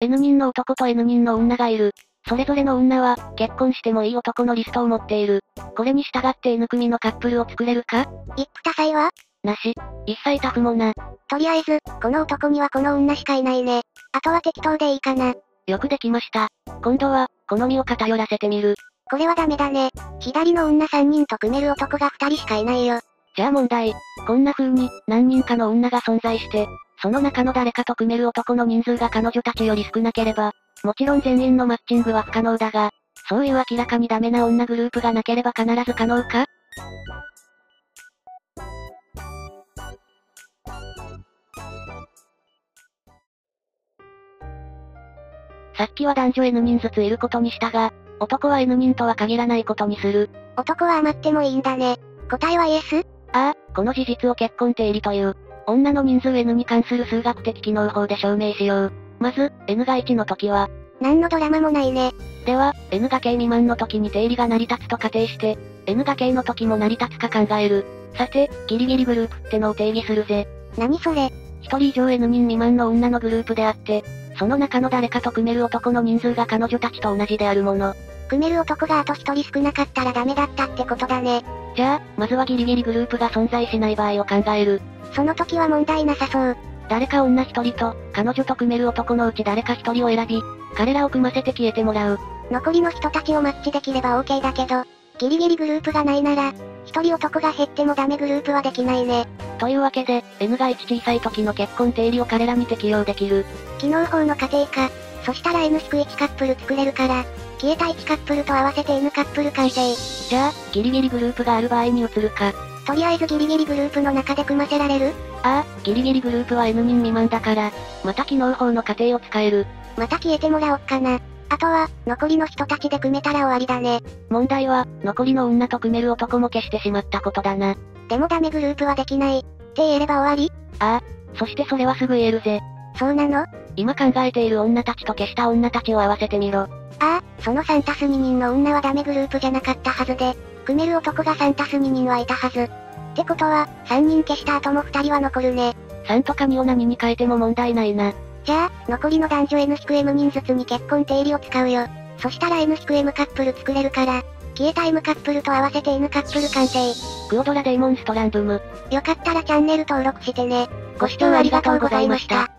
N 人の男と N 人の女がいる。それぞれの女は、結婚してもいい男のリストを持っている。これに従って N 組のカップルを作れるか？一夫多妻は？なし。一切タフもな。とりあえず、この男にはこの女しかいないね。あとは適当でいいかな。よくできました。今度は、好みを偏らせてみる。これはダメだね。左の女3人と組める男が2人しかいないよ。じゃあ問題。こんな風に、何人かの女が存在して、その中の誰かと組める男の人数が彼女たちより少なければ、もちろん全員のマッチングは不可能だが、そういう明らかにダメな女グループがなければ必ず可能か？さっきは男女 N 人ずついることにしたが、男は N 人とは限らないことにする。男は余ってもいいんだね。答えはイエス？ああ、この事実を結婚定理という、女の人数 N に関する数学的機能法で証明しよう。まず、N が1の時は、何のドラマもないね。では、N が K 未満の時に定理が成り立つと仮定して、N が K の時も成り立つか考える。さて、ギリギリグループってのを定義するぜ。何それ一人以上 N 人未満の女のグループであって、その中の誰かと組める男の人数が彼女たちと同じであるもの。組める男があと一人少なかったらダメだったってことだね。じゃあ、まずはギリギリグループが存在しない場合を考える。その時は問題なさそう。誰か女一人と、彼女と組める男のうち誰か一人を選び、彼らを組ませて消えてもらう。残りの人たちをマッチできれば OK だけど、ギリギリグループがないなら、一人男が減ってもダメグループはできないね。というわけで、N が1小さい時の結婚定理を彼らに適用できる。機能法の過程か。そしたら N-1 カップル作れるから、消えた1カップルと合わせて N カップル完成。じゃあ、ギリギリグループがある場合に移るか。とりあえずギリギリグループの中で組ませられるああ、ギリギリグループは N 人未満だから、また機能法の過程を使える。また消えてもらおっかな。あとは、残りの人たちで組めたら終わりだね。問題は、残りの女と組める男も消してしまったことだな。でもダメグループはできない。って言えれば終わりああ、そしてそれはすぐ言えるぜ。そうなの？あ今考えている女たちと消した女たちを合わせてみろ。あ、その3たす2人の女はダメグループじゃなかったはずで、組める男が3たす2人はいたはず。ってことは、3人消した後も2人は残るね。3とか2を何に変えても問題ないな。じゃあ、残りの男女 N-M 人ずつに結婚定理を使うよ。そしたら N-M カップル作れるから、消えた M カップルと合わせて N カップル完成。クオドラデイモンストランドム。よかったらチャンネル登録してね。ご視聴ありがとうございました。